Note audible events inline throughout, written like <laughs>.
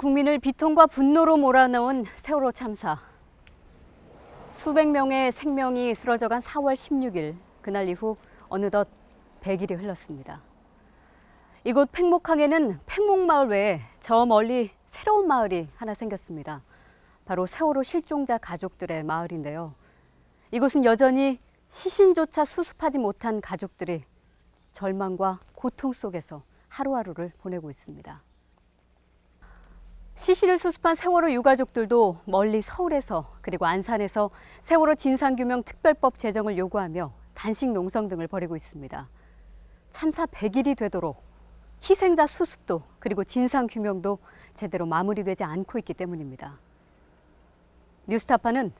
온 국민을 비통과 분노로 몰아넣은 세월호 참사. 수백 명의 생명이 쓰러져간 4월 16일 그날 이후 어느덧 100일이 흘렀습니다. 이곳 팽목항에는 팽목마을 외에 저 멀리 새로운 마을이 하나 생겼습니다. 바로 세월호 실종자 가족들의 마을인데요. 이곳은 여전히 시신조차 수습하지 못한 가족들이 절망과 고통 속에서 하루하루를 보내고 있습니다. 시신을 수습한 세월호 유가족들도 멀리 서울에서 그리고 안산에서 세월호 진상규명 특별법 제정을 요구하며 단식 농성 등을 벌이고 있습니다. 참사 100일이 되도록 희생자 수습도 그리고 진상규명도 제대로 마무리되지 않고 있기 때문입니다. 뉴스타파는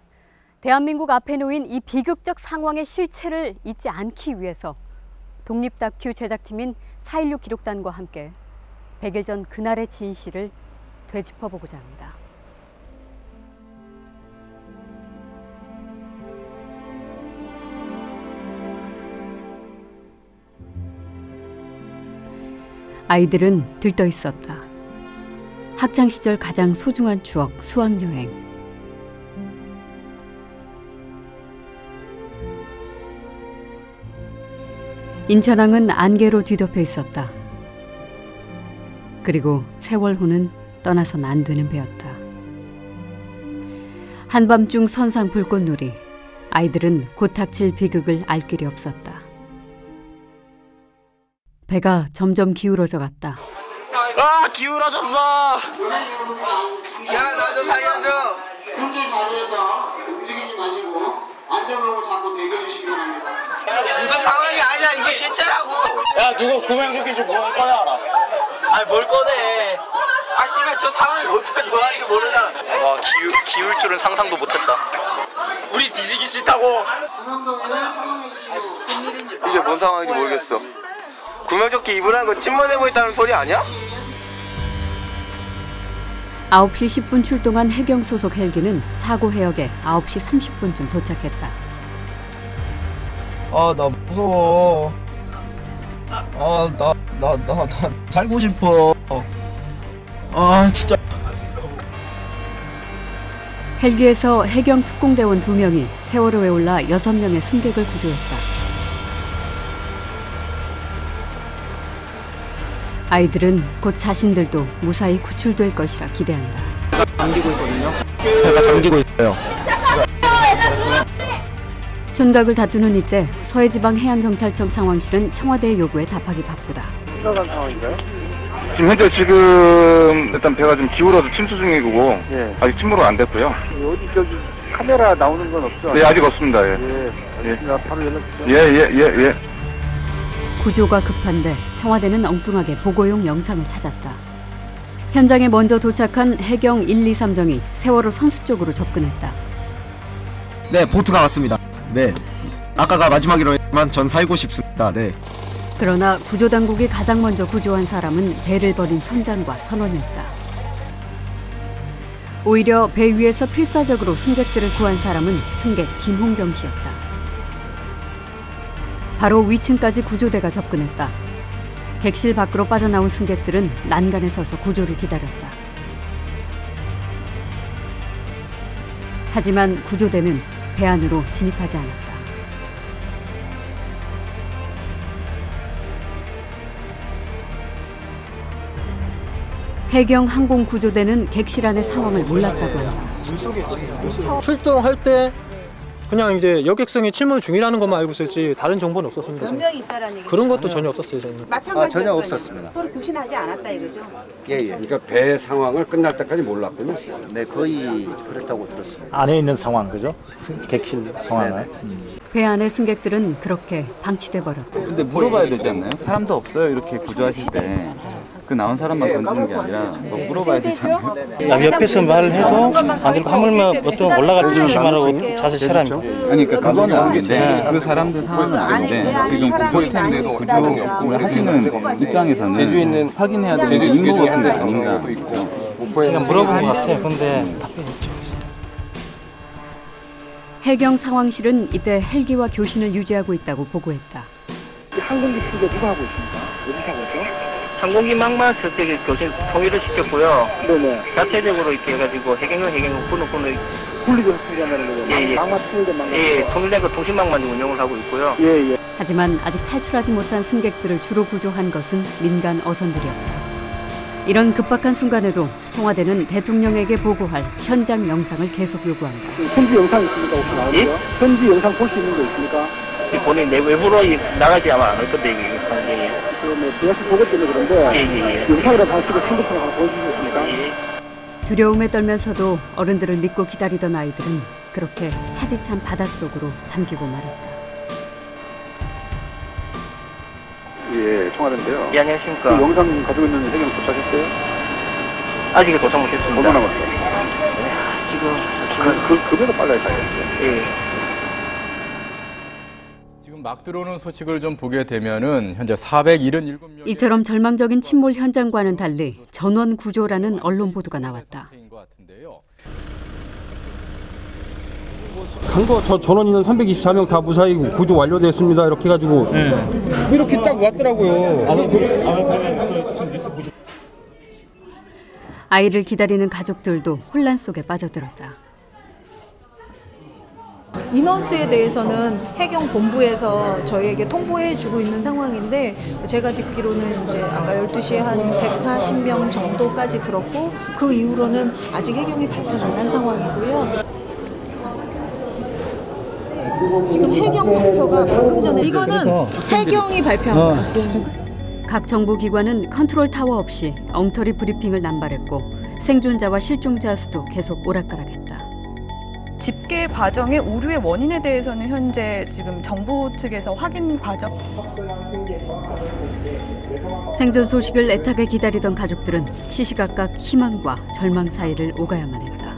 대한민국 앞에 놓인 이 비극적 상황의 실체를 잊지 않기 위해서 독립 다큐 제작팀인 4.16 기록단과 함께 100일 전 그날의 진실을 되짚어보고자 합니다. 아이들은 들떠 있었다. 학창 시절 가장 소중한 추억 수학 여행. 인천항은 안개로 뒤덮여 있었다. 그리고 세월호는 떠나선 안 되는 배였다. 한밤중 선상 불꽃놀이. 아이들은 곧 닥칠 비극을 알 길이 없었다. 배가 점점 기울어져 갔다. 아 기울어졌어 야 나 좀 살려줘 현재 자리에서 움직이지 마시고 안전으로 자꾸 대기해주시기 바랍니다. 이거 상황이 아니야 이거 실제라고 야 누구 구명조끼 뭐할 거야 알아? 아니 뭘 꺼내 저 상황이 어떻게 뭐하는지 모르잖아 와 기울, 기울 줄은 상상도 못했다 우리 뒤지기 싫다고 이게 뭔 상황인지 모르겠어 구명조끼 입으라는 건 침몰되고 있다는 소리 아니야? 9시 10분 출동한 해경 소속 헬기는 사고 해역에 9시 30분쯤 도착했다. 아, 나 무서워. 아, 나, 나, 나, 나 살고 싶어. 아, 진짜. 헬기에서 해경 특공대원 2명이 세월호에 올라 6명의 승객을 구조했다. 아이들은 곧 자신들도 무사히 구출될 것이라 기대한다. 배가 잠기고 있어요. 촌각을 다투는 이때 서해지방 해양경찰청 상황실은 청와대의 요구에 답하기 바쁘다. 지금 현재 지금 일단 배가 좀 기울어서 침수 중이고 예. 아직 침몰은 안 됐고요. 어디 저기 카메라 나오는 건 없죠? 네 아직 없습니다. 예. 예. 알겠습니다. 바로 연락 주세요. 예, 예, 예, 예. 구조가 급한데 청와대는 엉뚱하게 보고용 영상을 찾았다. 현장에 먼저 도착한 해경 1, 2, 3정이 세월호 선수 쪽으로 접근했다. 네, 보트가 왔습니다. 네. 아까가 마지막이라 했지만 전 살고 싶습니다. 네. 그러나 구조당국이 가장 먼저 구조한 사람은 배를 버린 선장과 선원이었다. 오히려 배 위에서 필사적으로 승객들을 구한 사람은 승객 김홍경 씨였다. 바로 위층까지 구조대가 접근했다. 객실 밖으로 빠져나온 승객들은 난간에 서서 구조를 기다렸다. 하지만 구조대는 배 안으로 진입하지 않았다. 해경 항공 구조대는 객실 안의 상황을 몰랐다고 한다. 출동할 때 그냥 이제 여객선이 침몰 중이라는 것만 알고 있었지 다른 정보는 없었습니다. 저는. 명이 있다라는 얘기 그런 것도 전혀 없었어요. 저는. 마찬가지로 전혀 없었습니다. 서로 교신하지 않았다 이거죠. 그러니까 배 상황을 끝날 때까지 몰랐군요. 네, 거의 그렇다고 들었습니다. 안에 있는 상황 그죠? 승- 객실 상황을. 배 안의 승객들은 그렇게 방치돼 버렸다. 근데 물어봐야 되지 않나요? 사람도 없어요 이렇게 구조하실 때. 그 나온 사람만 건드는 게 아니라 뭐 물어봐야 되잖아요. 야, 옆에서 말을 해도 안 되고 하물며 어떤 올라갈 때 조심하라고 자세 차라니까. 아니 그러니까 그거는 아닌데 그 사람들 상황은 아닌데 지금 구조팀 구조를 하시는 입장에서는 확인해야 되는 임무 같은 게 아닌가. 제가 물어본 것 같아. 근데 답변이 없죠. 해경 상황실은 이때 헬기와 교신을 유지하고 있다고 보고했다. 항공기 수거 누가 하고 있습니까? 어디? 항공기망만 저쪽에 교신 통일을 시켰고요. 네네. 자체적으로 이렇게 해가지고 해경은 해경은 군은 군은 분리돼서 통일한다는 거죠. 예, 예. 망마 통일된 망마. 예, 통일된 거 통신망만 운영을 하고 있고요. 예, 예. 하지만 아직 탈출하지 못한 승객들을 주로 구조한 것은 민간 어선들이었다. 이런 급박한 순간에도 청와대는 대통령에게 보고할 현장 영상을 계속 요구한다. 현지 영상 있습니까? 혹시 나오는 예? 거? 현지 영상 볼 수 있는 거 있습니까? 본인 내 외부로 이- 나가지 아마 않을 건데 이게 방송이. 그 뭐 비하시 보고 때문에 그런데 예. 영상이라도 하시고 핸드폰 하나 보여주시겠습니까? 두려움에 떨면서도 어른들을 믿고 기다리던 아이들은 그렇게 차디찬 바닷속으로 잠기고 말았다. 예, 청와대인데요. 예, 안녕하십니까. 그 영상 가지고 있는 해경 도착했어요? 아직 도착 못했습니다. 얼마 남았어요? 지금 그, 그, 그보다 빨리 가야겠어요. 예. 지금 막 들어오는 소식을 좀 보게 되면은 현재 477명 이처럼 절망적인 침몰 현장과는 달리 전원 구조라는 언론 보도가 나왔다. 간거 저 전원 인원 324명 다 무사히 구조 완료됐습니다. 이렇게 해가지고 이렇게 딱 왔더라고요. 아이를 기다리는 가족들도 혼란 속에 빠져들었다. 인원수에 대해서는 해경 본부에서 저희에게 통보해 주고 있는 상황인데 제가 듣기로는 이제 아까 12시에 한 140명 정도까지 들었고 그 이후로는 아직 해경이 발표를 안 한 상황이고요. 지금 해경 발표가 방금 전에 이거는 해경이 발표한 거였어. 각 정부 기관은 컨트롤 타워 없이 엉터리 브리핑을 남발했고 생존자와 실종자 수도 계속 오락가락했다. 집계 과정의 오류의 원인에 대해서는 현재 지금 정부 측에서 확인 과정. 생존 소식을 애타게 기다리던 가족들은 시시각각 희망과 절망 사이를 오가야만 했다.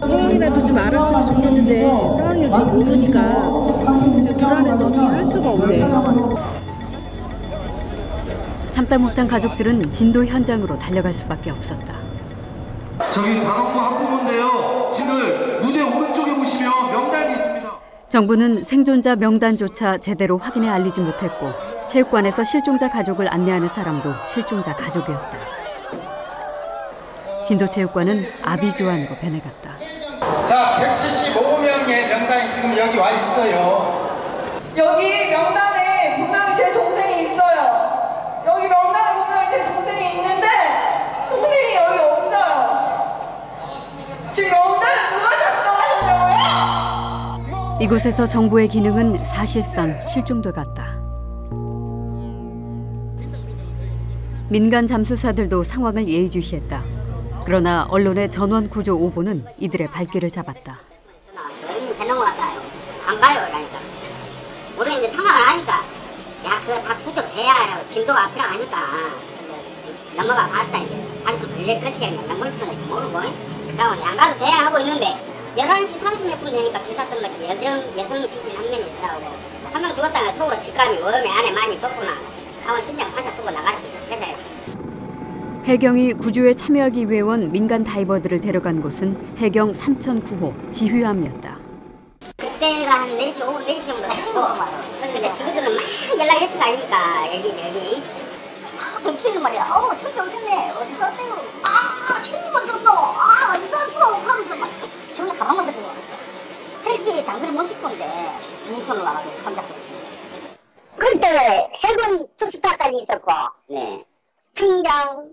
상황이라도 좀 알았으면 좋겠는데 상황을 지금 모르니까 지금 불안해서 어떻게 할 수가 없네. 참다 못한 가족들은 진도 현장으로 달려갈 수밖에 없었다. 저기 강원도 항공모인데요. 지금 무대 오른쪽에 보시면 명단이 있습니다. 정부는 생존자 명단조차 제대로 확인해 알리지 못했고 체육관에서 실종자 가족을 안내하는 사람도 실종자 가족이었다. 진도체육관은 아비교환으로 변해갔다. 자, 175명의 명단이 지금 여기 와 있어요. 여기 명단 이곳에서 정부의 기능은 사실상 실종돼 갔다. 민간 잠수사들도 상황을 예의주시했다. 그러나 언론의 전원 구조 오보는 이들의 발길을 잡았다. 안 가요, 그러니까. 우리는 이제 상황을 아니까, 야, 그거 다 부족해야, 진도가 앞이라 하니까. 넘어가 봤다, 이제. 한쪽 들려 끝이 그냥 넘을 수는 모르고. 그러고 안 가도 돼야 하고 있는데, 11시 30몇 분 되니까 기사 뜬 것이 여정, 여성 시신 한 명이 있더라고. 한 명 죽었다가 속으로 직감이 워음에 안에 많이 떴구나. 하고 진짜 판사 쓰고 나갔지. 그래서 해경이 구조에 참여하기 위해 온 민간 다이버들을 데려간 곳은 해경 3009호 지휘함이었다. 그때가 한 4시, 오후 4시 정도 됐고, 이제 친구들은 막 연락했을 거 아닙니까, 여기, 저기. 다 들키는 말이야. 어, 저기 오셨네. 어디 썼어요? 아, 친구 어디 썼어? 아, 어디 썼어? 그러면서 막, 저기 가방만 들고. 못 싣고 있는데, 빈손으로 와가지고 손잡고 있습니다. 그때 해군 투스타까지 있었고, 네. 청장,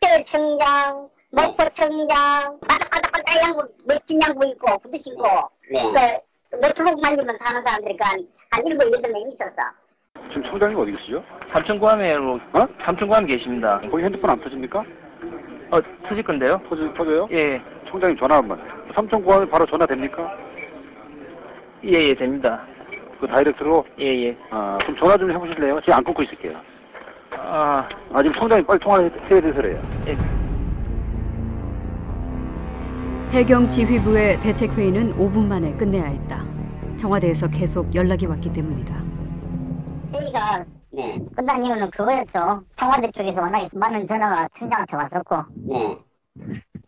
떼청장, 목포청장, 바닥바닥바닥 양복, 멋진 입고, 구두 신고, 네. 그 노트북 만지면 사는 사람들이 한, 한 일곱, 여덟 명 있었어. 지금 청장님 어디 계시죠? 삼천구함에로 어? 삼천구함 계십니다. 거기 핸드폰 안 터집니까? 어 터질 건데요? 터지, 터져요? 예. 청장님 전화 한번. 삼천구함에 바로 전화 됩니까? 예 예 됩니다. 그 다이렉트로? 예 예. 아 그럼 전화 좀 해보실래요? 지금 안 끊고 있을게요. 아, 아 지금 청장님 빨리 통화해야 돼서래요. 해경 지휘부의 대책회의는 5분 만에 끝내야 했다. 청와대에서 계속 연락이 왔기 때문이다. 회의가 네. 끝난 이유는 그거였죠. 청와대 쪽에서 워낙에 많은 전화가 청장한테 왔었고, 네.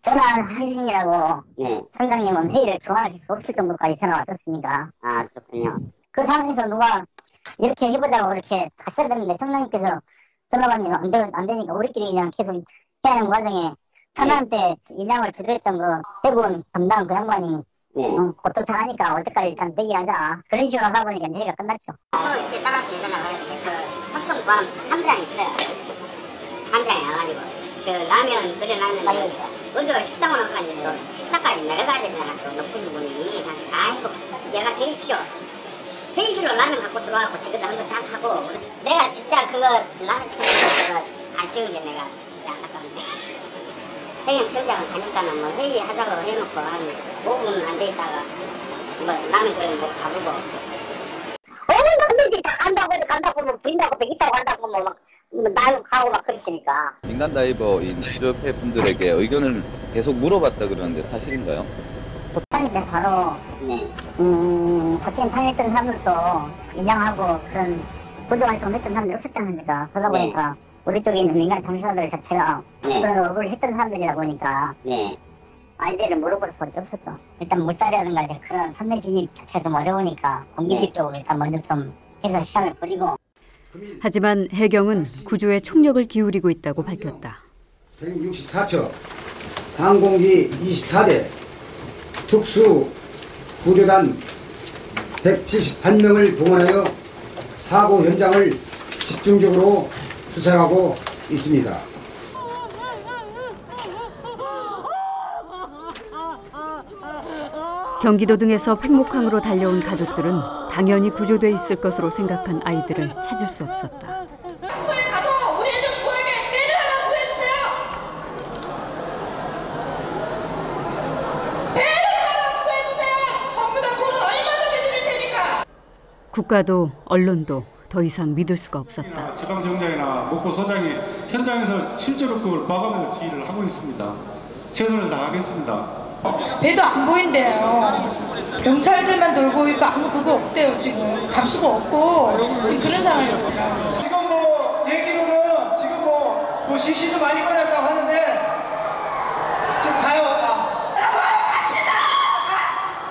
전화 한 시이라고 네. 청장님은 회의를 중단할 수 없을 정도까지 전화 왔었으니까. 아 그렇군요. 그 상황에서 누가 이렇게 해보자고 이렇게 하셔야 되는데 청장님께서 전화받니 안, 되, 안 되니까 우리끼리 그냥 계속 해야 하는 과정에 천안 때 인양을 주도했던 그 대부분 담당 그 양반이 어, 곧 도착하니까 올 때까지 일단 대기하자 그런 식으로 하다 보니까 회의가 끝났죠. 이제 따라서 예전에 그 삼촌과 함장 있어요. 함장이 와가지고 저 라면 끓여놨는데 먼저 식당으로 가가지고 식당까지 내려가야 되잖아. 그 높은 부분이 아이고 얘가 데이트요. 회의실로 라면 갖고 들어와갖고 저기다 한번 싹 하고 내가 진짜 그거 라면 처먹는 거안 찍은 게 내가 진짜 안타까운데 행정청장은 가니까는 뭐 회의하자고 해놓고 한 5분 안 되다가 뭐 라면 끓이는 거 가보고 어머니 다 간다고 해도 간다고 뭐 부인다고 배기다고 한다고 뭐막 나고 가고 막 그랬으니까 민간 다이버 이 구조협회 분들에게 의견을 계속 물어봤다 그러는데 사실인가요? 때 바로 음, 작전 창립했던 사람들도 인양하고 그런 보조 활동 했던 사람들이 없었지 않습니까? 그러다 보니까 우리 쪽에 있는 민간 참사들 자체가 그런 업을 했던 사람들이다 보니까 아이디어를 물어볼 수밖에 없었죠. 일단 물살이라든가 이제 그런 선내 진입 자체가 좀 어려우니까 공기집 쪽으로 일단 먼저 좀 해서 시간을 버리고 하지만 해경은 구조에 총력을 기울이고 있다고 밝혔다. 164척, 항공기 24대, 특수 구조단 178명을 동원하여 사고 현장을 집중적으로 수색하고 있습니다. 경기도 등에서 팽목항으로 달려온 가족들은 당연히 구조돼 있을 것으로 생각한 아이들을 찾을 수 없었다. 국가도 언론도 더 이상 믿을 수가 없었다. 지방정장이나 목포소장이 현장에서 실제로 그걸 봐가면서 지휘를 하고 있습니다. 최선을 다하겠습니다. 배도 안 보인대요. 경찰들만 돌고 있고 아무 그거 없대요 지금. 잠수가 없고 지금 그런 상황이에요. 지금 뭐 얘기로는 지금 뭐, 뭐 시신도 많이 꺼냈다고 하는데 지금 가요. 아. 갑시다.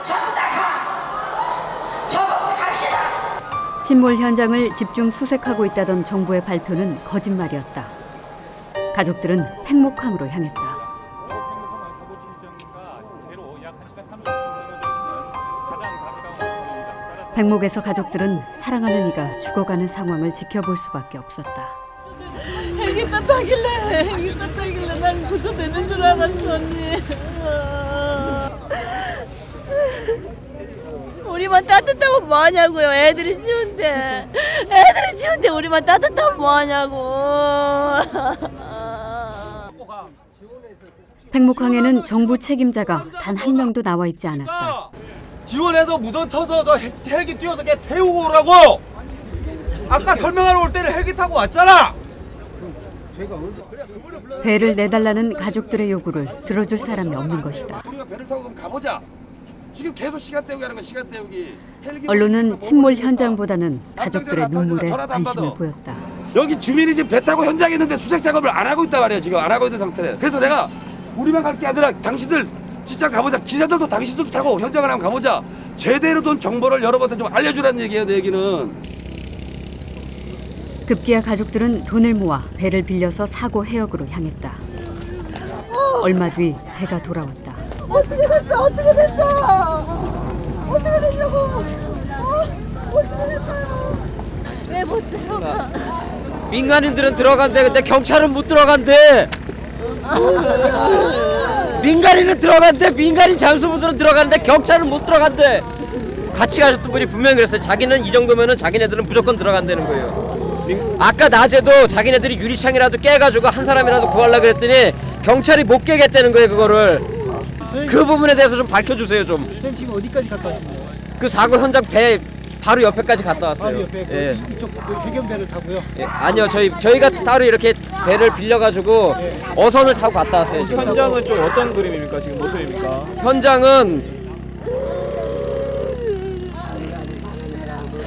전부 다 가. 저보고 갑시다. 침몰 현장을 집중 수색하고 있다던 정부의 발표는 거짓말이었다. 가족들은 팽목항으로 향했다. 백목에서 가족들은 사랑하는 이가 죽어가는 상황을 지켜볼 수밖에 없었다. 헬기 떴다길래 헬기 떴다길래 난 구조되는 줄 알았어 언니. 우리만 따뜻하면 뭐하냐고요 애들이 쉬운데 애들이 쉬운데 우리만 따뜻하면 뭐하냐고 팽목항에는 정부 책임자가 단 한 명도 나와 있지 않았다. 지원해서 무전 쳐서 저 헬- 헬기 띄워서 걔 태우고 오라고! 아까 설명하러 올 때는 헬기 타고 왔잖아! 배를 내달라는 가족들의 요구를 들어줄 사람이 없는 것이다. 우리가 배를 타고 그럼 가보자! 지금 계속 시간 때우기 하는 거야 시간 때우기 헬기 언론은 침몰 현장보다는 가족들의 눈물에 관심을 보였다. 여기 주민이 지금 배 타고 현장에 있는데 수색 작업을 안 하고 있단 말이야 지금 안 하고 있는 상태래 그래서 내가 우리만 갈 게 아니라 당신들 진짜 가보자. 기자들도 당신들도 타고 현장을 한번 가보자. 제대로 된 정보를 여러분한테 좀 알려주라는 얘기예요 내 얘기는. 급기야 가족들은 돈을 모아 배를 빌려서 사고 해역으로 향했다. 얼마 뒤 배가 돌아왔다. 어떻게 됐어? 어떻게 됐어? 어떻게 됐냐고? 어? 어떻게 됐어요? 왜 못 들어가? 민간인들은 들어간대. 근데 경찰은 못 들어간대 민간인은 들어간대. 민간인 잠수부들은 들어가는데 경찰은 못 들어간대. 같이 가셨던 분이 분명히 그랬어요. 자기는 이 정도면은 자기네들은 무조건 들어간다는 거예요. 아까 낮에도 자기네들이 유리창이라도 깨가지고 한 사람이라도 구하려 그랬더니 경찰이 못 깨겠다는 거예요 그거를. 그 부분에 대해서 좀 밝혀주세요 좀. 그 선생님 지금 어디까지 갔다 왔신 거예요? 사고 현장 배 바로 옆에까지 갔다 왔어요 바로 옆에 그 예. 이쪽 그 해변배를 타고요. 예, 아니요 저희 저희가 따로 이렇게 배를 빌려가지고 어선을 타고 갔다 왔어요 지금. 현장은 좀 어떤 그림입니까? 지금 모습입니까? 현장은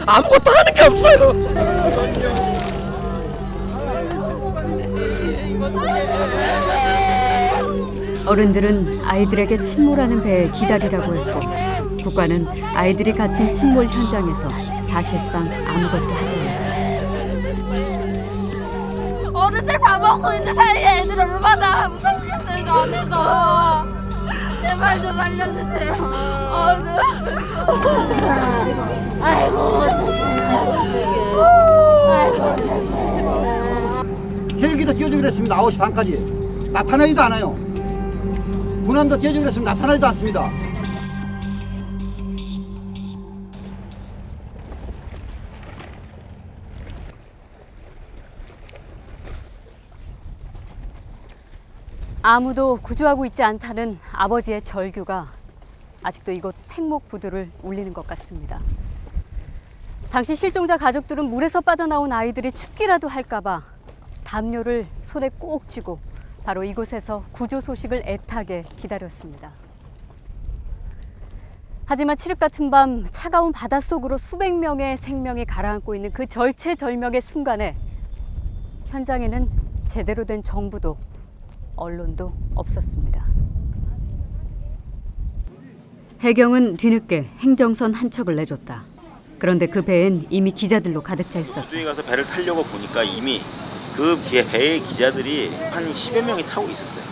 아무것도 하는 게 없어요. 어른들은 아이들에게 침몰하는 배에 기다리라고 했고 국가는 아이들이 갇힌 침몰 현장에서 사실상 아무것도 하지 않았다. 그때 밥 먹고 있는 사이에 애들 얼마나 무섭겠어요 안에서 제발 좀 알려주세요 어, 네. 아이고 헬기도 띄워주기로 했습니다. 9시 반까지. 나타나지도 않아요. 군함도 띄워주기로 했습니다. 나타나지도 않습니다. 아무도 구조하고 있지 않다는 아버지의 절규가 아직도 이곳 팽목 부두를 울리는 것 같습니다. 당시 실종자 가족들은 물에서 빠져나온 아이들이 춥기라도 할까봐 담요를 손에 꼭 쥐고 바로 이곳에서 구조 소식을 애타게 기다렸습니다. 하지만 칠흑 같은 밤 차가운 바닷속으로 수백 명의 생명이 가라앉고 있는 그 절체절명의 순간에 현장에는 제대로 된 정부도 언론도 없었습니다. 해경은 뒤늦게 행정선 한 척을 내줬다. 그런데 그 배엔 이미 기자들로 가득 차 있었다. 부두에 가서 배를 타려고 보니까 이미 그 기- 배의 기자들이 한 10여 명이 타고 있었어요.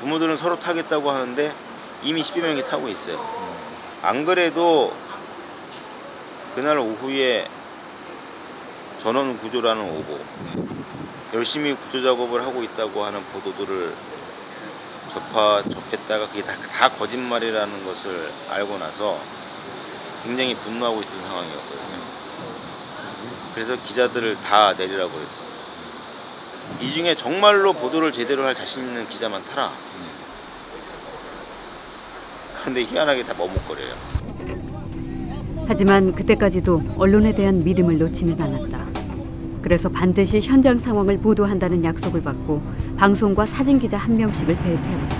부모들은 서로 타겠다고 하는데 이미 10여 명이 타고 있어요. 안 그래도 그날 오후에 전원 구조라는 오고 열심히 구조 작업을 하고 있다고 하는 보도들을 접하, 접했다가 그게 다, 다 거짓말이라는 것을 알고 나서 굉장히 분노하고 있던 상황이었거든요. 그래서 기자들을 다 내리라고 했어요. 이 중에 정말로 보도를 제대로 할 자신 있는 기자만 타라. 그런데 희한하게 다 머뭇거려요. 하지만 그때까지도 언론에 대한 믿음을 놓지는 않았다. 그래서 반드시 현장 상황을 보도한다는 약속을 받고 방송과 사진 기자 한 명씩을 배에 태웠다.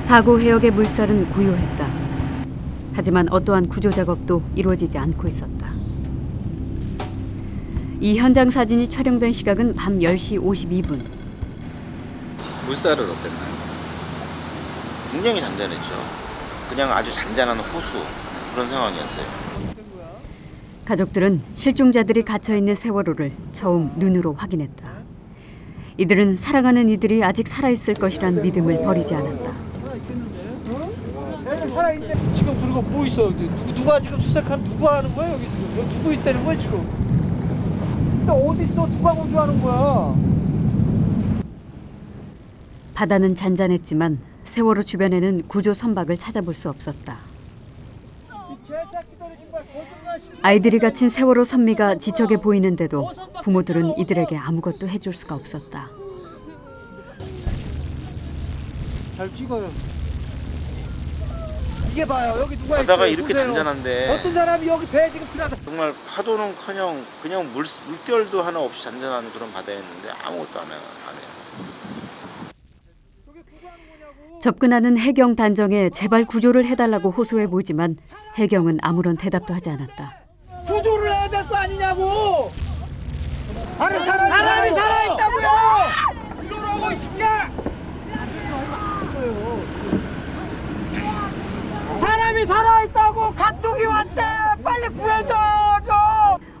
사고 해역의 물살은 고요했다. 하지만 어떠한 구조 작업도 이루어지지 않고 있었다. 이 현장 사진이 촬영된 시각은 밤 10시 52분. 물살은 어땠나요? 굉장히 잔잔했죠. 그냥 아주 잔잔한 호수 그런 상황이었어요. 가족들은 실종자들이 갇혀 있는 세월호를 처음 눈으로 확인했다. 이들은 사랑하는 이들이 아직 살아 있을 것이란 믿음을 버리지 않았다. 지금 그리고 뭐 있어? 누가 지금 수색한 누가 하는 거야 여기 지금? 누구 있다는 거야 지금? 근데 어디 있어? 누가 공주하는 거야? 바다는 잔잔했지만 세월호 주변에는 구조 선박을 찾아볼 수 없었다. 아이들이 갇힌 세월호 선미가 지척에 보이는데도 부모들은 이들에게 아무것도 해줄 수가 없었다. 잘 찍어요. 이게 봐요 여기 누가 바다가 있어요? 이렇게 보세요. 잔잔한데 어떤 사람이 여기 배 지금 피나다. 정말 파도는커녕 그냥 물, 물결도 하나 없이 잔잔한 그런 바다였는데 아무것도 안 해요. 안 해요. 접근하는 해경 단정에 제발 구조를 해달라고 호소해 보지만 해경은 아무런 대답도 하지 않았다. 구조를 해야 될 거 아니냐고. 아니 사람, 사람이 살아 있다고요. 이러라고 이 새끼야. 사람이 살아 있다고 가뚝이 왔대. 빨리 구해줘 좀.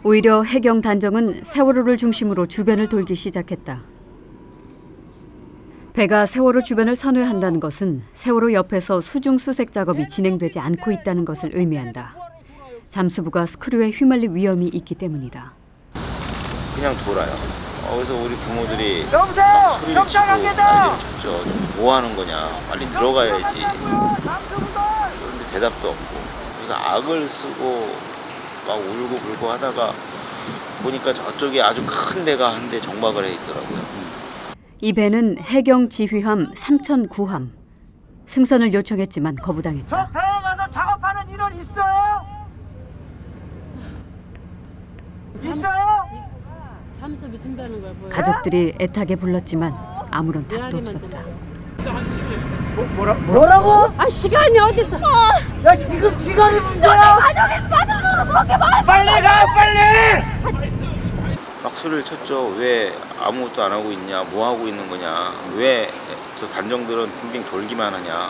오히려 해경 단정은 세월호를 중심으로 주변을 돌기 시작했다. 배가 세월호 주변을 선회한다는 것은 세월호 옆에서 수중 수색 작업이 진행되지 않고 있다는 것을 의미한다. 잠수부가 스크류에 휘말릴 위험이 있기 때문이다. 그냥 돌아요. 어, 그래서 우리 부모들이 여보세요? 막 소리를 치고 경찰 한 개다! 난리를 쳤죠. 좀뭐 하는 거냐. 빨리 들어가야지. 그런데 대답도 없고. 그래서 악을 쓰고 막 울고 불고 하다가 보니까 저쪽에 아주 큰 배가 한 대 정박을 해 있더라고요. 이 배는 해경 지휘함 삼천구함. 승선을 요청했지만 거부당했다. 배에 가서 작업하는 인원 있어요? 있어요? 잠수부 준비하는 거야 보여? 가족들이 애타게 불렀지만 아무런 답도 없었다. 뭐 라 뭐라고? 아 시간이 어딨어? 야 지금 시간이 문제야. 가족이 빠져서 그렇게 말. 빨리 가 빨리. 막 소리를 쳤죠. 왜 아무것도 안 하고 있냐, 뭐 하고 있는 거냐, 왜 저 단정들은 빙빙 돌기만 하냐,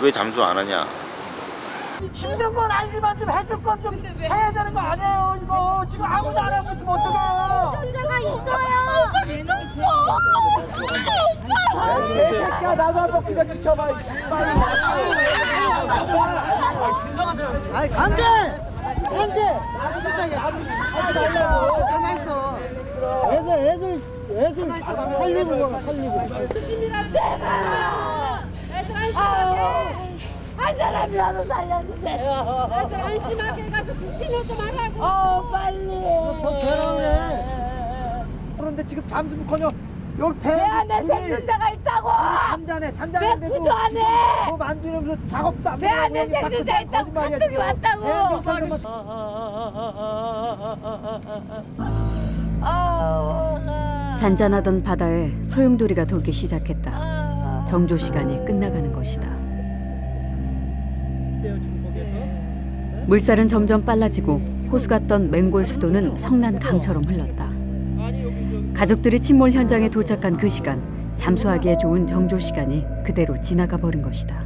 왜 잠수 안 하냐. 힘든 건 알지만 좀 해줄 건 좀 해야 되는 거 아니에요 이거 지금 아무도 안 하고 있으면 어떡해요 혼자가 있어요. 오빠 미쳤어. 이 새끼야 나도 한번 그거 지켜봐. 아이 안돼 안돼 아 진짜 야 하지 말라고 가만 있어 애들 애들 애들 살리고 가 살리고 조심이라 제발. 애들 안심하게. 한 사람이라도 살려주세요. 애들 안심하게 가서 조심하고 말하고. 어 빨리. 더 대란해 그런데 지금 잠수부커녕 여기 배 배 안에 생존자가 있다고. 잠자네 잠자는데도 배 구조 안 해. 뭐 만지면서 작업도 안배 되고 안에 생존자 있다고 카톡이. 왔다고. 배 경찰들만 잔잔하던 바다에 소용돌이가 돌기 시작했다. 정조 시간이 끝나가는 것이다. 물살은 점점 빨라지고 호수 같던 맹골 수도는 성난 강처럼 흘렀다. 가족들이 침몰 현장에 도착한 그 시간, 잠수하기에 좋은 정조 시간이 그대로 지나가 버린 것이다.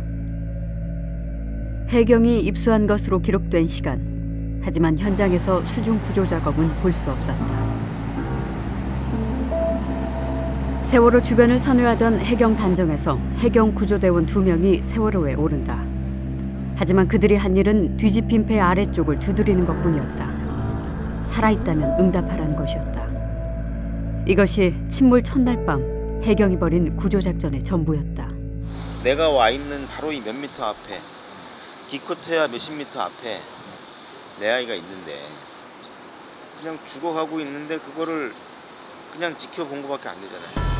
해경이 입수한 것으로 기록된 시간. 하지만 현장에서 수중 구조 작업은 볼 수 없었다. 세월호 주변을 선회하던 해경 단정에서 해경 구조대원 두 명이 세월호에 오른다. 하지만 그들이 한 일은 뒤집힌 배 아래쪽을 두드리는 것뿐이었다. 살아있다면 응답하라는 것이었다. 이것이 침몰 첫날 밤 해경이 벌인 구조작전의 전부였다. 내가 와 있는 바로 이 몇 미터 앞에 기껏해야 몇십 미터 앞에 내 아이가 있는데 그냥 죽어가고 있는데 그거를 그냥 지켜본 것밖에 안 되잖아요.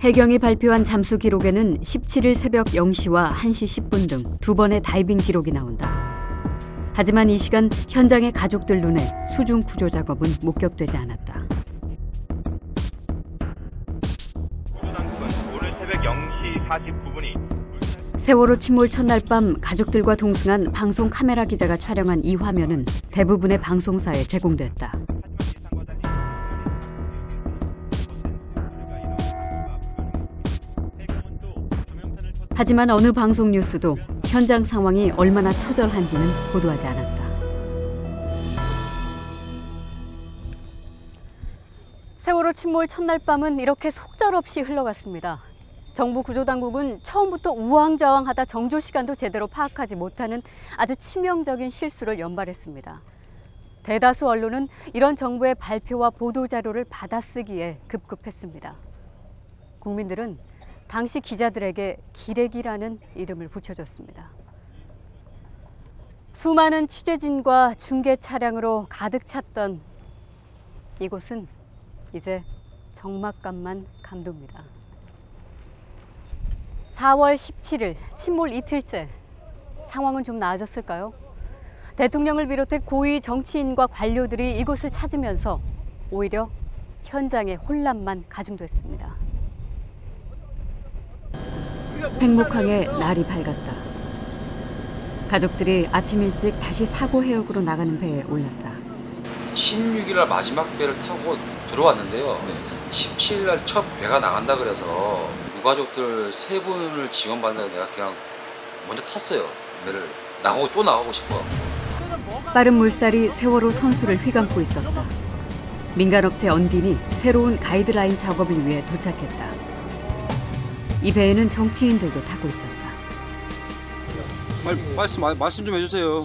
해경이 발표한 잠수 기록에는 17일 새벽 0시와 1시 10분 등 두 번의 다이빙 기록이 나온다. 하지만 이 시간 현장의 가족들 눈에 수중 구조 작업은 목격되지 않았다. 오늘 새벽 0시 49분이 세월호 침몰 첫날 밤 가족들과 동승한 방송 카메라 기자가 촬영한 이 화면은 대부분의 방송사에 제공됐다. 하지만 어느 방송 뉴스도 현장 상황이 얼마나 처절한지는 보도하지 않았다. 세월호 침몰 첫날 밤은 이렇게 속절없이 흘러갔습니다. 정부 구조당국은 처음부터 우왕좌왕하다 정조 시간도 제대로 파악하지 못하는 아주 치명적인 실수를 연발했습니다. 대다수 언론은 이런 정부의 발표와 보도 자료를 받아쓰기에 급급했습니다. 국민들은 당시 기자들에게 기레기라는 이름을 붙여줬습니다. 수많은 취재진과 중계 차량으로 가득 찼던 이곳은 이제 적막감만 감돕니다. 4월 17일 침몰 이틀째 상황은 좀 나아졌을까요? 대통령을 비롯해 고위 정치인과 관료들이 이곳을 찾으면서 오히려 현장의 혼란만 가중됐습니다. 팽목항에 날이 밝았다. 가족들이 아침 일찍 다시 사고 해역으로 나가는 배에 올랐다. 16일 날 마지막 배를 타고 들어왔는데요. 17일 날 첫 배가 나간다 그래서 유가족들 세 분을 지원받는다 내가 그냥 먼저 탔어요. 배를 나가고 또 나가고 싶어. 빠른 물살이 세월호 선수를 휘감고 있었다. 민간업체 언딘이 새로운 가이드라인 작업을 위해 도착했다. 이 배에는 정치인들도 타고 있었다. 말, 말씀 말씀 좀 해주세요.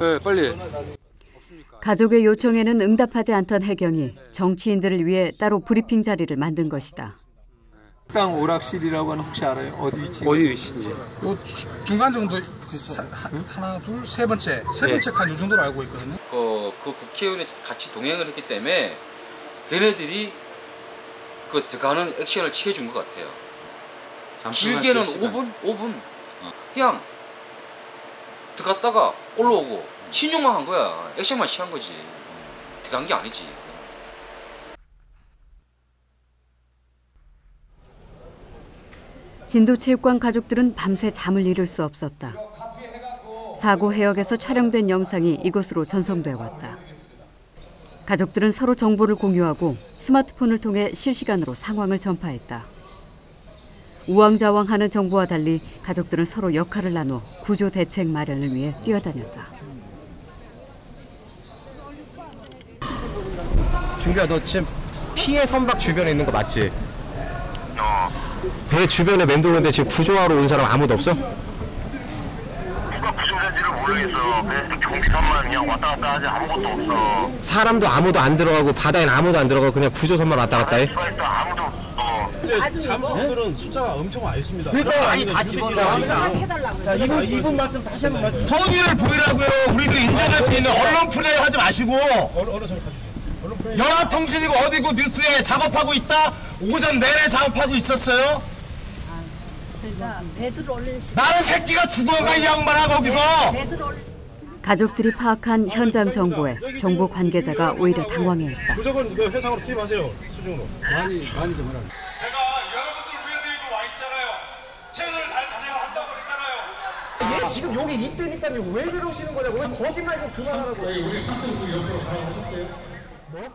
네, 빨리. 가족의 요청에는 응답하지 않던 해경이 정치인들을 위해 따로 브리핑 자리를 만든 것이다. 식당 오락실이라고 하는 혹시 알아요? 어디 위치? 어디 위치인지. 요 주- 중간 정도 사- 하- 하나 둘 세 번째 세 네. 번째 칸 요 정도로 알고 있거든요. 그, 그 국회의원이 같이 동행을 했기 때문에 걔네들이 그 들어가는 액션을 취해준 것 같아요. 길게는 그 시간. 5분? 5분. 그냥 들어갔다가 올라오고 신용만 한 거야. 액션만 취한 거지. 들어간 게 아니지. 진도체육관 가족들은 밤새 잠을 이룰 수 없었다. 사고 해역에서 촬영된 영상이 이곳으로 전송돼 왔다. 가족들은 서로 정보를 공유하고 스마트폰을 통해 실시간으로 상황을 전파했다. 우왕좌왕하는 정부와 달리 가족들은 서로 역할을 나누어 구조 대책 마련을 위해 뛰어다녔다. 준규야 너 지금 피해 선박 주변에 있는 거 맞지? 배 주변에 맴도는데 지금 구조하러 온 사람 아무도 없어? 모르겠어. 그냥 경비선만 그냥 왔다 갔다 하지 아무것도 없어. 사람도 아무도 안 들어가고 바다에는 아무도 안 들어가고 그냥 구조선만 왔다 갔다 해? 아무도 없 어. 이제 잠수부들은 숫자가 엄청 많습니다. 그러니까 아니 다 집어넣어. 자 이분 이분 말씀 다시 한번 말씀. 성의를 보이라고요. 우리들이 인정할 수 있는 언론 플레이 하지 마시고. 연합통신이고 어디고 뉴스에 작업하고 있다. 오전 내내 작업하고 있었어요. 배들 올리는 나는 새끼가 죽어가 이 양반아 거기서. 가족들이 파악한 현장 정보에 정부 관계자가 오히려 당황해했다. 무조건 이거 회상으로 투입하세요. 수중으로. 많이 많이 좀 하라. 제가 여러분들 위해서 여기 와 있잖아요. 최선을 다해서 제가 한다고 그랬잖아요. 얘 지금 여기 있다니까요. 왜 그러시는 거냐고. 왜 거짓말 좀 그만하라고요. 우리 사건 옆으로 가라고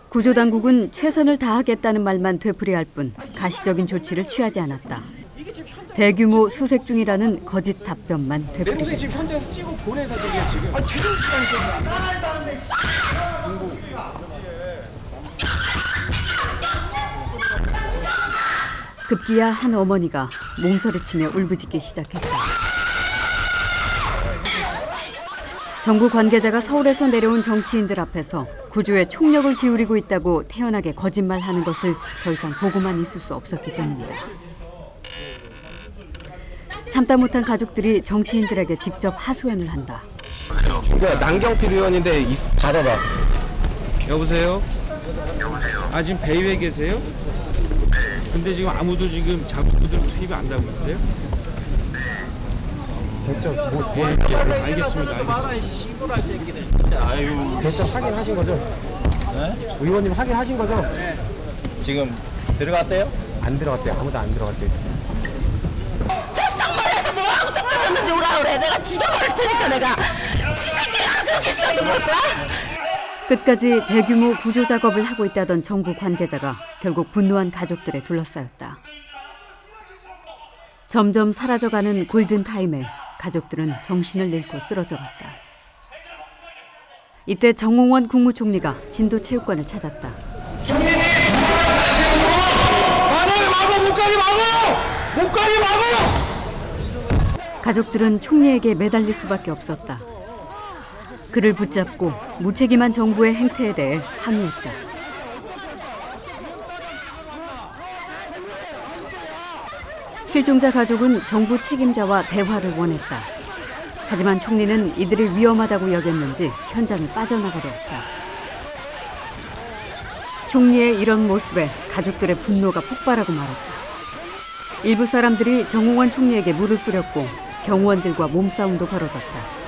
구조당국은 최선을 다하겠다는 말만 되풀이할 뿐 가시적인 조치를 취하지 않았다. 대규모 수색 중이라는 거짓 답변만 되풀이했다. 지금 현장에서 찍어 보낸 사진이에요 지금. 아 최종 급기야 한 어머니가 몸서리치며 울부짖기 시작했다. 정부 관계자가 서울에서 내려온 정치인들 앞에서 구조에 총력을 기울이고 있다고 태연하게 거짓말하는 것을 더 이상 보고만 있을 수 없었기 때문이다. 참다 못한 가족들이 정치인들에게 직접 하소연을 한다. 준규야 남경필 의원인데 이, 받아봐 여보세요? 아 지금 배 위에 계세요? 근데 지금 아무도 지금 잠수부들 투입이 안 되고 있어요? 됐죠 뭐 예, 예, 알겠습니다 알겠습니다 아유. 됐죠 확인하신 거죠? 네? 의원님 확인하신 거죠? 지금 들어갔대요? 안 들어갔대요 아무도 안 들어갔대요 짝받았는지 오라 그래. 내가 죽여버릴 테니까 내가. 이 새끼가 그렇게 써도 몰라? 끝까지 대규모 구조 작업을 하고 있다던 정부 관계자가 결국 분노한 가족들에 둘러싸였다. 점점 사라져가는 골든 타임에 가족들은 정신을 잃고 쓰러져갔다. 이때 정홍원 국무총리가 진도 체육관을 찾았다. 막아요 막아 못 가게 막아 못 가게 막아 가족들은 총리에게 매달릴 수밖에 없었다. 그를 붙잡고 무책임한 정부의 행태에 대해 항의했다. 실종자 가족은 정부 책임자와 대화를 원했다. 하지만 총리는 이들이 위험하다고 여겼는지 현장을 빠져나가려 했다. 총리의 이런 모습에 가족들의 분노가 폭발하고 말았다. 일부 사람들이 정홍원 총리에게 물을 뿌렸고 경호원들과 몸싸움도 벌어졌다.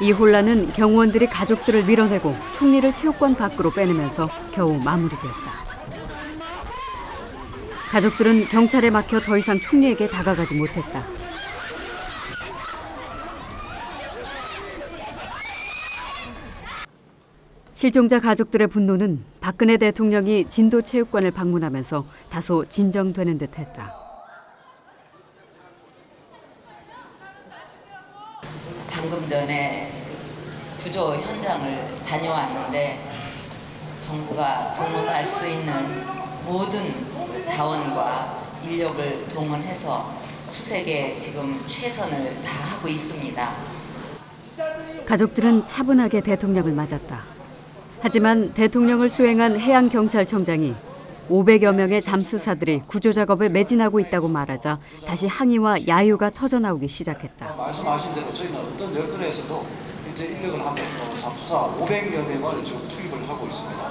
이 혼란은 경호원들이 가족들을 밀어내고 총리를 체육관 밖으로 빼내면서 겨우 마무리됐다. 가족들은 경찰에 막혀 더 이상 총리에게 다가가지 못했다. 실종자 가족들의 분노는 박근혜 대통령이 진도 체육관을 방문하면서 다소 진정되는 듯했다. 방금 전에 구조 현장을 다녀왔는데 정부가 동원할 수 있는 모든 자원과 인력을 동원해서 수색에 지금 최선을 다하고 있습니다. 가족들은 차분하게 대통령을 맞았다. 하지만 대통령을 수행한 해양경찰청장이 500여 명의 잠수사들이 구조 작업에 매진하고 있다고 말하자 다시 항의와 야유가 터져 나오기 시작했다. 말씀하신 대로 저희는 어떤 여건에서도 이제 인력을 어, 잠수사 500여 명을 지금 투입을 하고 있습니다.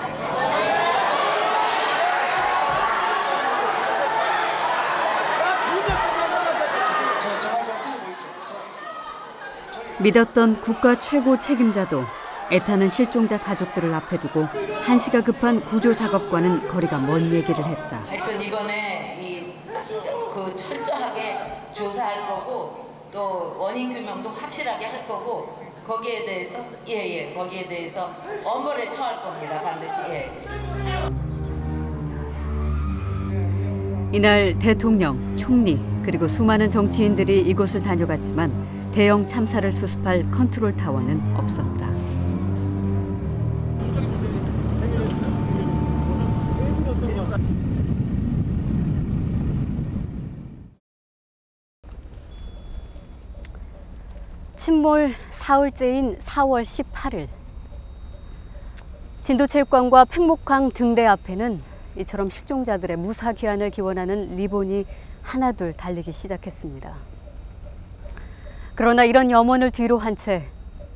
믿었던 국가 최고 책임자도 애타는 실종자 가족들을 앞에 두고 한시가 급한 구조 작업과는 거리가 먼 얘기를 했다. 하여튼 이번에 이 그 철저하게 조사할 거고 또 원인 규명도 확실하게 할 거고 거기에 대해서 예예 거기에 대해서 엄벌에 처할 겁니다 반드시 예. 이날 대통령, 총리 그리고 수많은 정치인들이 이곳을 다녀갔지만 대형 참사를 수습할 컨트롤 타워는 없었다. 침몰 사흘째인 4월 18일 진도체육관과 팽목항 등대 앞에는 이처럼 실종자들의 무사 귀환을 기원하는 리본이 하나둘 달리기 시작했습니다. 그러나 이런 염원을 뒤로 한 채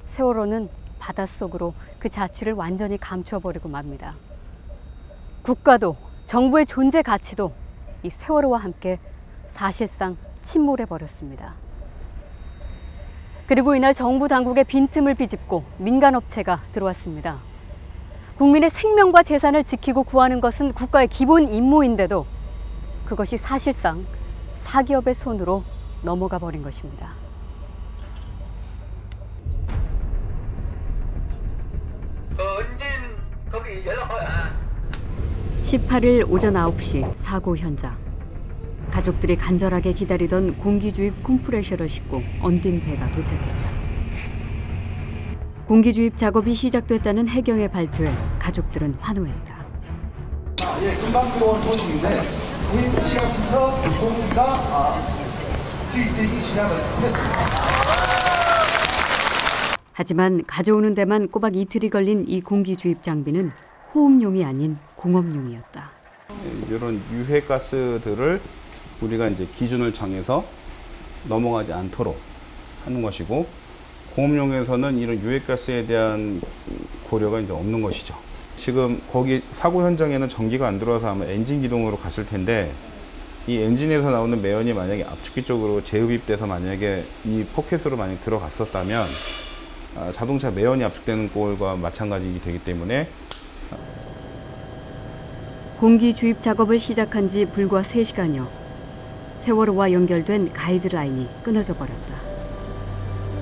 세월호는 바닷속으로 그 자취를 완전히 감춰버리고 맙니다. 국가도 정부의 존재 가치도 이 세월호와 함께 사실상 침몰해 버렸습니다. 그리고 이날 정부 당국의 빈틈을 비집고 민간업체가 들어왔습니다. 국민의 생명과 재산을 지키고 구하는 것은 국가의 기본 임무인데도 그것이 사실상 사기업의 손으로 넘어가 버린 것입니다. 18일 오전 9시 사고 현장. 가족들이 간절하게 기다리던 공기주입 콤프레셔를 싣고 언딘 배가 도착했다. 공기주입 작업이 시작됐다는 해경의 발표에 가족들은 환호했다. 예, 금방 들어온 소식인데 우리 시각부터 공기가 아, 주입되기 시작을 했습니다. 하지만 가져오는 데만 꼬박 이틀이 걸린 이 공기주입 장비는 호흡용이 아닌 공업용이었다. 이런 유해 가스들을 우리가 이제 기준을 정해서 넘어가지 않도록 하는 것이고 공업용에서는 이런 유해 가스에 대한 고려가 이제 없는 것이죠. 지금 거기 사고 현장에는 전기가 안 들어와서 아마 엔진 기동으로 갔을 텐데 이 엔진에서 나오는 매연이 만약에 압축기 쪽으로 재흡입돼서 만약에 이 포켓으로 만약 들어갔었다면 아, 자동차 매연이 압축되는 꼴과 마찬가지이기 되기 때문에 공기 주입 작업을 시작한 지 불과 3시간여 세월호와 연결된 가이드라인이 끊어져 버렸다.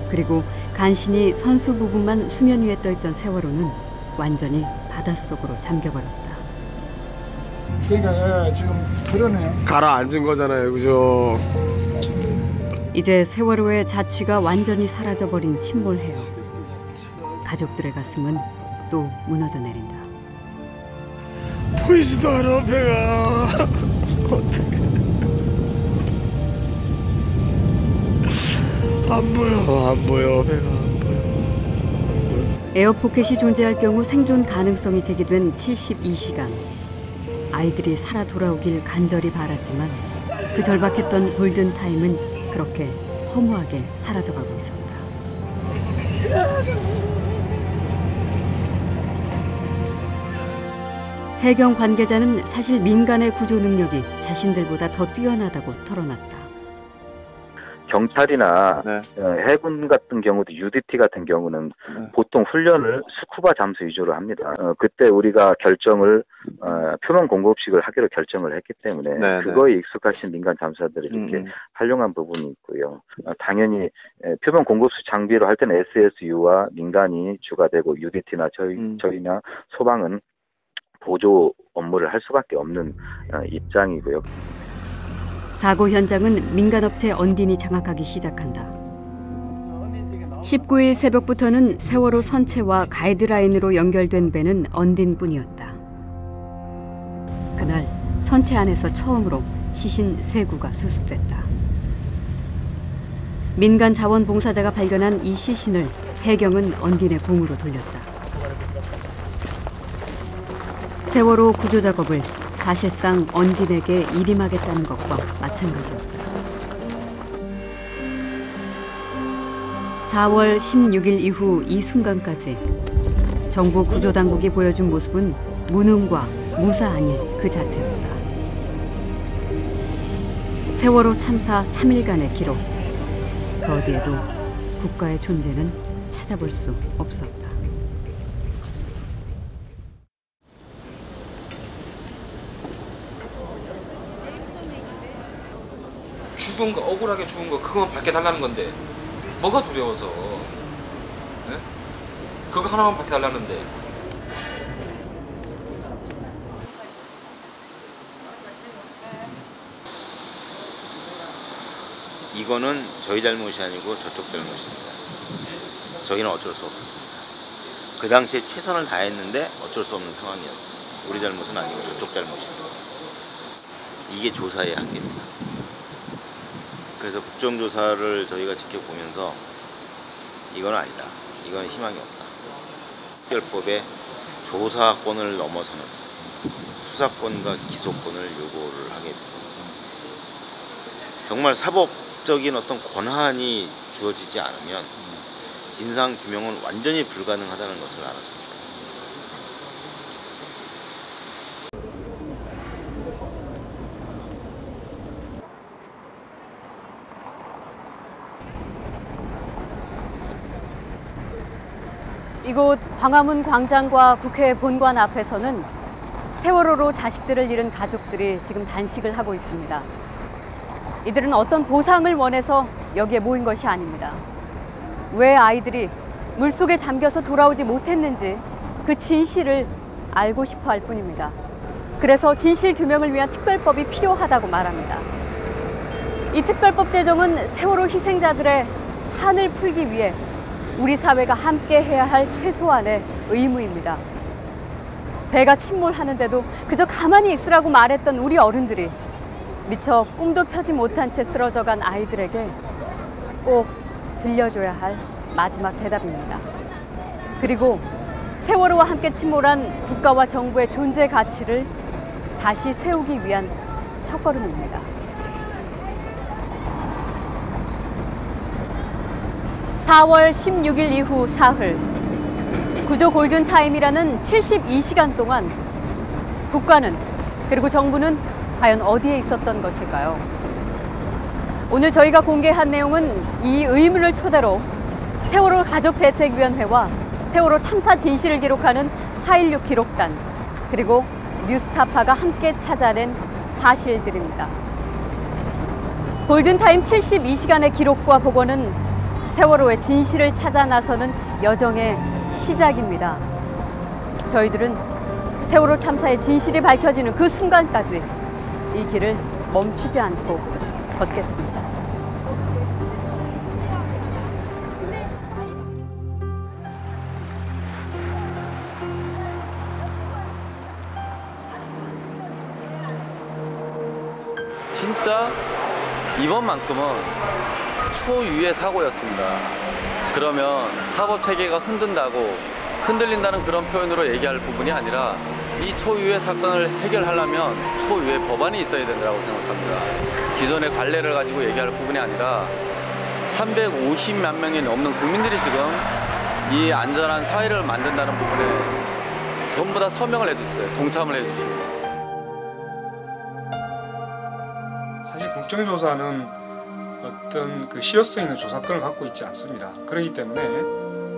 그리고 간신히 선수 부분만 수면 위에 떠 있던 세월호는 완전히 바닷속으로 잠겨버렸다. 그러니까 예, 지금 그러네요. 가라앉은 거잖아요, 그죠? 이제 세월호의 자취가 완전히 사라져버린 침몰해요. 가족들의 가슴은 또 무너져 내린다. 보이지도 않아, 배가. <laughs> 어떻게. 안 보여, 안 보여, 배가 안 보여. 에어포켓이 존재할 경우 생존 가능성이 제기된 72시간. 아이들이 살아 돌아오길 간절히 바랐지만 그 절박했던 골든 타임은 그렇게 허무하게 사라져가고 있었다. 해경 관계자는 사실 민간의 구조 능력이 자신들보다 더 뛰어나다고 털어놨다. 경찰이나 어, 해군 같은 경우도 UDT 같은 경우는 보통 훈련을 스쿠바 잠수 위주로 합니다. 어, 그때 우리가 결정을 어, 표면 공급식을 하기로 결정을 했기 때문에 네, 그거에 익숙하신 민간 잠수사들이 이렇게 음. 활용한 부분이 있고요. 어, 당연히 에, 표면 공급식 장비로 할 때는 SSU와 민간이 주가 되고 UDT나 저희 저희나 소방은 보조 업무를 할 수밖에 없는 어, 입장이고요. 사고 현장은 민간업체 언딘이 장악하기 시작한다. 19일 새벽부터는 세월호 선체와 가이드라인으로 연결된 배는 언딘뿐이었다. 그날 선체 안에서 처음으로 시신 세 구가 수습됐다. 민간 자원봉사자가 발견한 이 시신을 해경은 언딘의 공으로 돌렸다. 세월호 구조 작업을 사실상 언딘에게 일임하겠다는 것과 마찬가지였다. 4월 16일 이후 이 순간까지 정부 구조 당국이 보여준 모습은 무능과 무사 아닐 그 자체였다. 세월호 참사 3일간의 기록. 그 어디에도 국가의 존재는 찾아볼 수 없었다. 죽은 거 억울하게 죽은 거 그거만 밝혀달라는 건데 뭐가 두려워서 예? 그거 하나만 밝혀달라는데 이거는 저희 잘못이 아니고 저쪽 잘못입니다. 저희는 어쩔 수 없었습니다. 그 당시에 최선을 다했는데 어쩔 수 없는 상황이었습니다. 우리 잘못은 아니고 저쪽 잘못입니다. 이게 조사의 한계입니다. 그래서 국정조사를 저희가 지켜보면서 이건 아니다. 이건 희망이 없다. 특별법의 조사권을 넘어서는 수사권과 기소권을 요구를 하게 됩니다. 정말 사법적인 어떤 권한이 주어지지 않으면 진상 규명은 완전히 불가능하다는 것을 알았습니다. 이곳 광화문 광장과 국회 본관 앞에서는 세월호로 자식들을 잃은 가족들이 지금 단식을 하고 있습니다. 이들은 어떤 보상을 원해서 여기에 모인 것이 아닙니다. 왜 아이들이 물속에 잠겨서 돌아오지 못했는지 그 진실을 알고 싶어 할 뿐입니다. 그래서 진실 규명을 위한 특별법이 필요하다고 말합니다. 이 특별법 제정은 세월호 희생자들의 한을 풀기 위해 우리 사회가 함께 해야 할 최소한의 의무입니다. 배가 침몰하는데도 그저 가만히 있으라고 말했던 우리 어른들이 미처 꿈도 펴지 못한 채 쓰러져간 아이들에게 꼭 들려줘야 할 마지막 대답입니다. 그리고 세월호와 함께 침몰한 국가와 정부의 존재 가치를 다시 세우기 위한 첫걸음입니다. 4월 16일 이후 사흘 구조 골든타임이라는 72시간 동안 국가는 그리고 정부는 과연 어디에 있었던 것일까요? 오늘 저희가 공개한 내용은 이 의문을 토대로 세월호 가족대책위원회와 세월호 참사 진실을 기록하는 4.16 기록단 그리고 뉴스타파가 함께 찾아낸 사실들입니다. 골든타임 72시간의 기록과 보고는 세월호의 진실을 찾아 나서는 여정의 시작입니다. 저희들은 세월호 참사의 진실이 밝혀지는 그 순간까지 이 길을 멈추지 않고 걷겠습니다. 진짜 이번만큼은 초유의 사고였습니다. 그러면 사법 체계가 흔든다고 흔들린다는 그런 표현으로 얘기할 부분이 아니라 이 초유의 사건을 해결하려면 초유의 법안이 있어야 된다고 생각합니다. 기존의 관례를 가지고 얘기할 부분이 아니라 350만 명이 넘는 국민들이 지금 이 안전한 사회를 만든다는 부분에 전부 다 서명을 해줬어요. 동참을 해주시고. 사실 국정조사는 어떤 그 실효성 있는 조사권을 갖고 있지 않습니다. 그렇기 때문에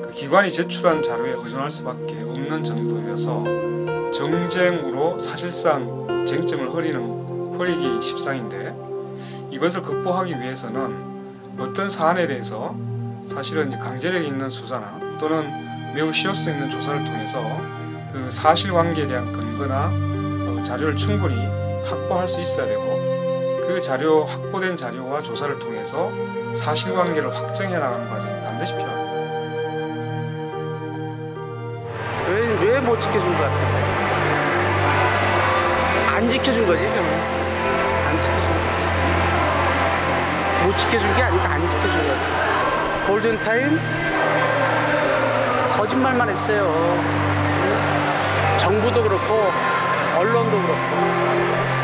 그 기관이 제출한 자료에 의존할 수밖에 없는 정도여서 정쟁으로 사실상 쟁점을 흐리는 흐리기 십상인데 이것을 극복하기 위해서는 어떤 사안에 대해서 사실은 강제력 있는 수사나 또는 매우 실효성 있는 조사를 통해서 그 사실관계에 대한 근거나 어, 자료를 충분히 확보할 수 있어야 되고 그 자료 확보된 자료와 조사를 통해서 사실관계를 확정해 나가는 과정이 반드시 필요합니다. 왜왜못 지켜준 것 같아? 안 지켜준 거지 그러면 안 지켜준 거지. 못 지켜준 게 아니고 안 지켜준 거지. 골든 타임 거짓말만 했어요. 정부도 그렇고 언론도 그렇고